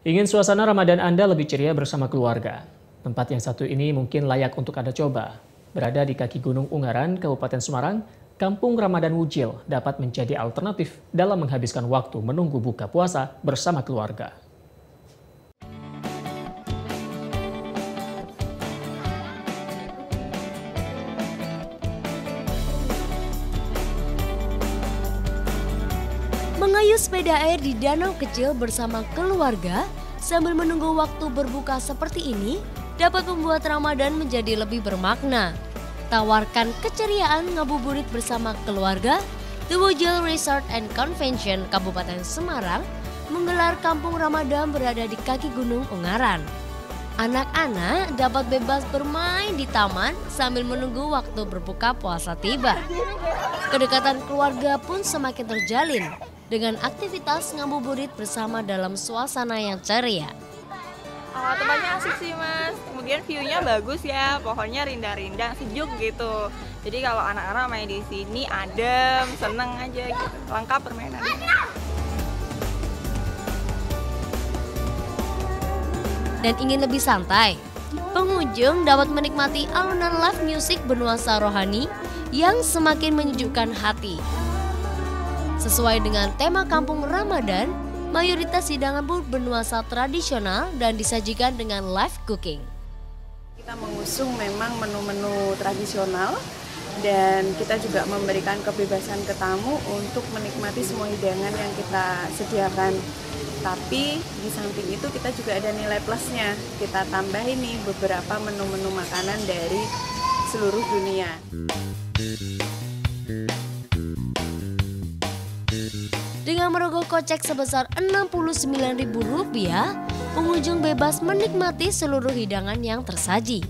Ingin suasana Ramadan Anda lebih ceria bersama keluarga? Tempat yang satu ini mungkin layak untuk Anda coba. Berada di kaki Gunung Ungaran, Kabupaten Semarang, Kampung Ramadan Wujil dapat menjadi alternatif dalam menghabiskan waktu menunggu buka puasa bersama keluarga. Mengayuh sepeda air di danau kecil bersama keluarga sambil menunggu waktu berbuka seperti ini dapat membuat Ramadan menjadi lebih bermakna. Tawarkan keceriaan ngabuburit bersama keluarga, The Wujil Resort and Convention Kabupaten Semarang menggelar Kampung Ramadan berada di kaki Gunung Ungaran. Anak-anak dapat bebas bermain di taman sambil menunggu waktu berbuka puasa tiba. Kedekatan keluarga pun semakin terjalin dengan aktivitas ngabuburit bersama dalam suasana yang ceria. Oh, tempatnya asik sih mas, kemudian view-nya bagus ya, pohonnya rindang-rindang, sejuk gitu. Jadi kalau anak-anak main di sini adem, seneng aja gitu, lengkap permainan. Dan ingin lebih santai, pengunjung dapat menikmati alunan live music bernuansa rohani yang semakin menyejukkan hati. Sesuai dengan tema kampung Ramadan, mayoritas hidangan pun bernuansa tradisional dan disajikan dengan live cooking. Kita mengusung memang menu-menu tradisional dan kita juga memberikan kebebasan ke tamu untuk menikmati semua hidangan yang kita sediakan. Tapi di samping itu kita juga ada nilai plusnya. Kita tambah ini beberapa menu-menu makanan dari seluruh dunia. Dengan merogoh kocek sebesar Rp69.000, pengunjung bebas menikmati seluruh hidangan yang tersaji.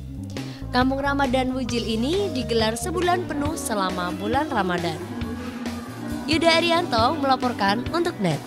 Kampung Ramadan Wujil ini digelar sebulan penuh selama bulan Ramadan. Yuda Arianto melaporkan untuk NET.